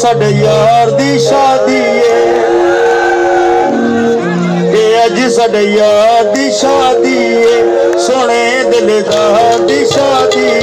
सॾे यार शादी अॼु साॾे यार जी शादी सुणे दिल शादी